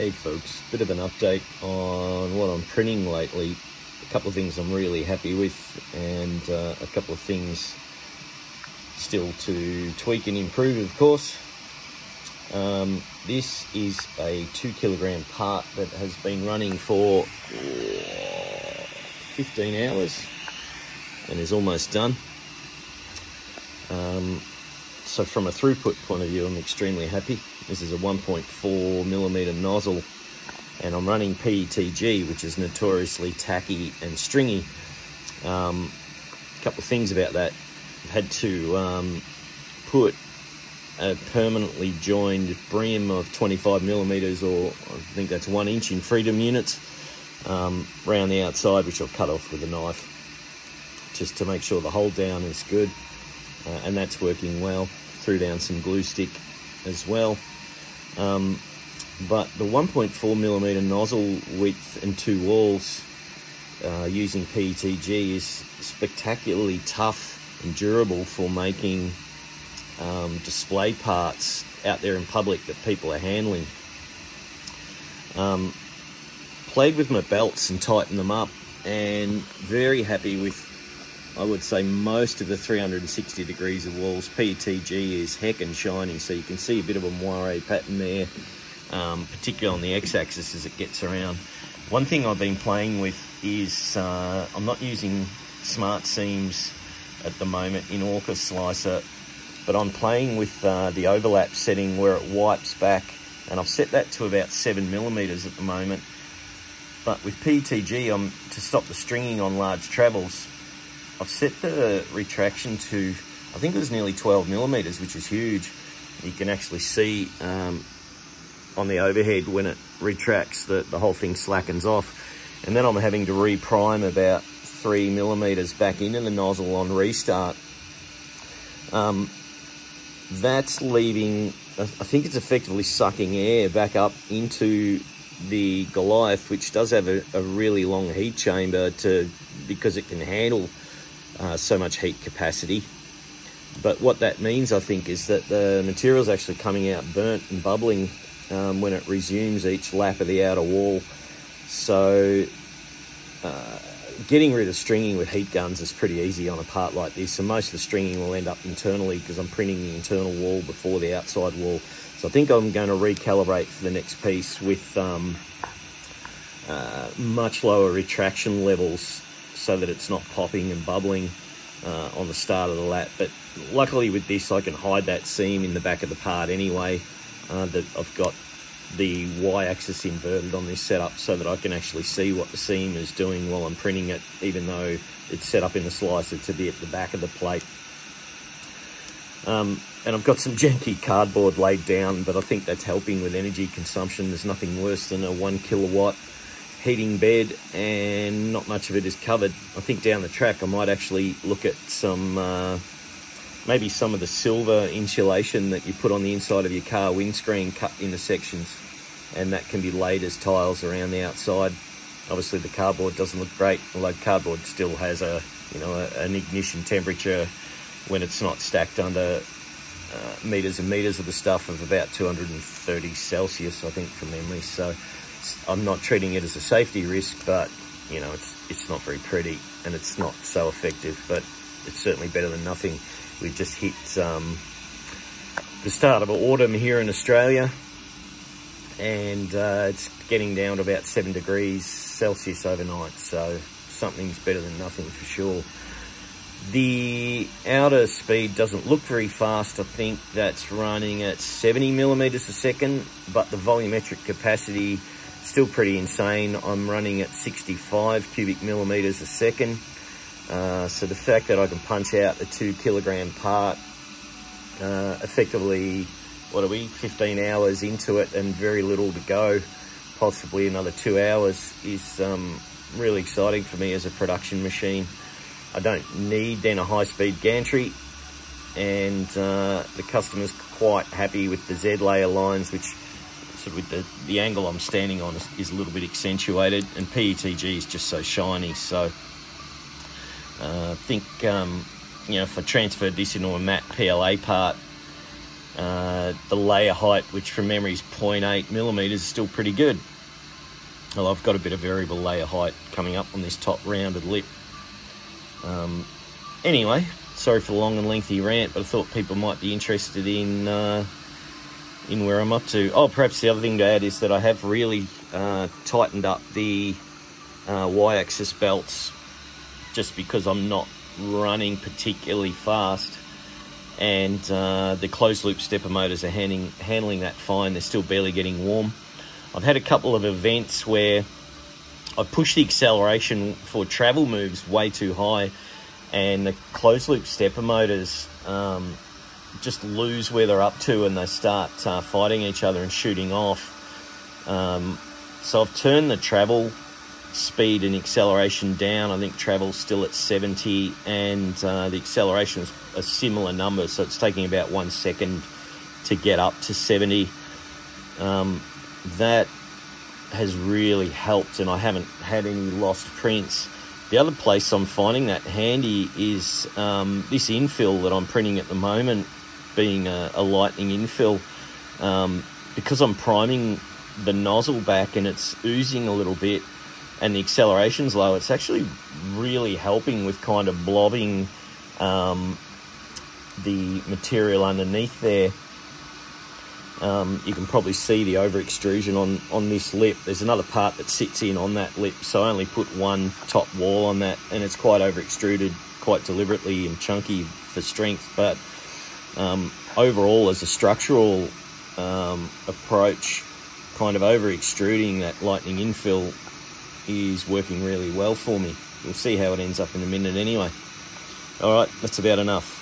Hey folks, bit of an update on what I'm printing lately. A couple of things I'm really happy with and uh, a couple of things still to tweak and improve of course. Um, this is a two kilogram part that has been running for 15 hours and is almost done. Um, so from a throughput point of view, I'm extremely happy. This is a 1.4 millimeter nozzle and I'm running PETG, which is notoriously tacky and stringy. Um, a couple of things about that. I've had to um, put a permanently joined brim of 25 millimeters, or I think that's one inch in freedom units, um, around the outside, which I'll cut off with a knife, just to make sure the hold down is good, uh, and that's working well. Threw down some glue stick as well. Um, but the 1.4 millimeter nozzle width and two walls uh, using PETG is spectacularly tough and durable for making um, display parts out there in public that people are handling. Um, played with my belts and tightened them up and very happy with I would say most of the 360 degrees of walls. PETG is heck and shiny so you can see a bit of a moire pattern there um, particularly on the x-axis as it gets around. One thing I've been playing with is uh, I'm not using smart seams at the moment in Orca Slicer, but I'm playing with uh, the overlap setting where it wipes back, and I've set that to about seven millimeters at the moment. But with PETG I'm to stop the stringing on large travels. I've set the retraction to, I think it was nearly 12 millimeters, which is huge. You can actually see um, on the overhead when it retracts, that the whole thing slackens off. And then I'm having to reprime about three millimeters back into the nozzle on restart. Um, that's leaving, I think it's effectively sucking air back up into the Goliath, which does have a, a really long heat chamber to because it can handle uh, so much heat capacity. But what that means, I think, is that the material is actually coming out burnt and bubbling um, when it resumes each lap of the outer wall. So uh, getting rid of stringing with heat guns is pretty easy on a part like this. And most of the stringing will end up internally because I'm printing the internal wall before the outside wall. So I think I'm going to recalibrate for the next piece with um, uh, much lower retraction levels so that it's not popping and bubbling uh, on the start of the lap. But luckily with this, I can hide that seam in the back of the part anyway uh, that I've got the y-axis inverted on this setup so that I can actually see what the seam is doing while I'm printing it, even though it's set up in the slicer to be at the back of the plate. Um, and I've got some janky cardboard laid down, but I think that's helping with energy consumption. There's nothing worse than a one kilowatt heating bed and not much of it is covered. I think down the track I might actually look at some uh, maybe some of the silver insulation that you put on the inside of your car windscreen cut into sections and that can be laid as tiles around the outside. Obviously the cardboard doesn't look great, although cardboard still has a, you know, a, an ignition temperature when it's not stacked under uh, meters and meters of the stuff of about 230 Celsius, I think, from memory. So I'm not treating it as a safety risk, but you know, it's it's not very pretty and it's not so effective, but it's certainly better than nothing. We've just hit um, the start of autumn here in Australia and uh, it's getting down to about seven degrees Celsius overnight. So something's better than nothing for sure. The outer speed doesn't look very fast. I think that's running at 70 millimeters a second, but the volumetric capacity still pretty insane. I'm running at 65 cubic millimeters a second. Uh, so the fact that I can punch out a two kilogram part uh, effectively, what are we, 15 hours into it and very little to go, possibly another two hours is um, really exciting for me as a production machine. I don't need then a high speed gantry and uh, the customer's quite happy with the Z layer lines which sort of with the, the angle I'm standing on is, is a little bit accentuated and PETG is just so shiny so uh, I think, um, you know, if I transferred this into a matte PLA part, Uh, the layer height, which from memory is 0.8 millimeters, is still pretty good. Well, I've got a bit of variable layer height coming up on this top rounded lip. Um, anyway, sorry for the long and lengthy rant, but I thought people might be interested in uh, in where I'm up to. Oh, perhaps the other thing to add is that I have really uh, tightened up the uh, y-axis belts just because I'm not running particularly fast and uh, the closed loop stepper motors are handling, handling that fine. They're still barely getting warm. I've had a couple of events where I pushed the acceleration for travel moves way too high and the closed loop stepper motors um, just lose where they're up to and they start uh, fighting each other and shooting off. Um, so I've turned the travel speed and acceleration down. I think travel's still at 70 and uh, the acceleration is a similar number. So it's taking about one second to get up to 70. Um, that has really helped and I haven't had any lost prints. The other place I'm finding that handy is um, this infill that I'm printing at the moment being a, a lightning infill. Um, because I'm priming the nozzle back and it's oozing a little bit and the acceleration's low, it's actually really helping with kind of blobbing um, the material underneath there. Um, you can probably see the over extrusion on, on this lip. There's another part that sits in on that lip, so I only put one top wall on that, and it's quite over extruded quite deliberately and chunky for strength. But um, overall, as a structural um, approach, kind of over extruding that lightning infill is working really well for me. We'll see how it ends up in a minute anyway. All right, that's about enough.